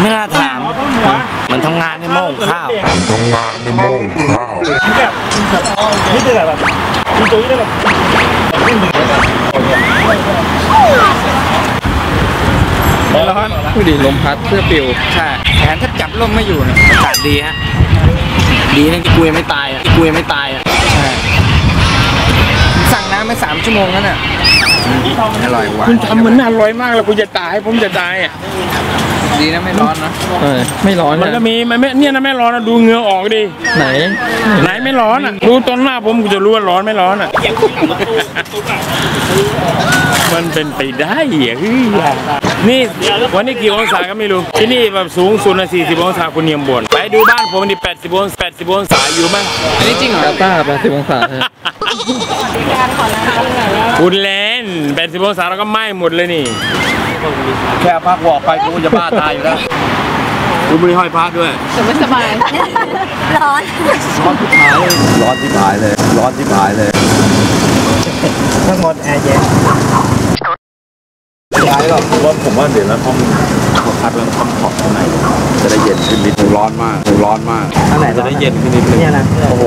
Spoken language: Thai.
ไม่น่าถาม มันทำงานในหม้อหุงข้าวทำงานในหม้อหุงข้าวแบบนี่จะแบบมีตัวนี้ได้แบบร้อนดูดิลมพัดเสื้อปิว ใช่แขนแทบจับลมไม่อยู่เนี่ยอากาศดีฮะ ดีนะที่กูยังไม่ตายอะที่กูยังไม่ตายอะใช่สั่งน้ำ ไปสามชั่วโมงนั่นน่ะอร่อยหวานคุณทำเหมือนอร่อยมากเลยคุณจะตายผมจะตายอะดีนะไม่ร้อนนะเออไม่ร้อนมันก็มีมันไม่เนี่ยนะไม่ร้อนนะดูเหงื่อออกดิไหน ไหนไม่ร้อนอะดูตอนหน้าผมกูจะรู้ว่าร้อนไม่ร้อนอะ มันเป็นไปได้เหรอเฮ้ยนี่วันนี้กี่องศาก็ไม่รู้ ที่นี่แบบสูงสุดนะ40 องศาคุณเนียมบ่นไปดูบ้านผมนี่80องศา80องศาอยู่ไหมอันนี้จริงเหรอต้าแปดสิบองศาใช่คุณเล่น80องศาแล้วก็ไหม้หมดเลยนี่ แค่พักวอกไปกูจะบ้าตายอยู่แล้วคุณไม่ได้ห้อยพระด้วยร้อน ร้อนที่หายเลย ร้อนที่หายเลยทั้งหมดแอร์เย็น ย้ายหรอกว่าผมว่าเดี๋ยวแล้วห้องพัดแล้วห้องขอบข้างในจะได้เย็นขึ้นนิดนึงร้อนมากร้อนมากข้างในจะได้เย็นขึ้นนิดนึงเนี่ยนะโอ้โห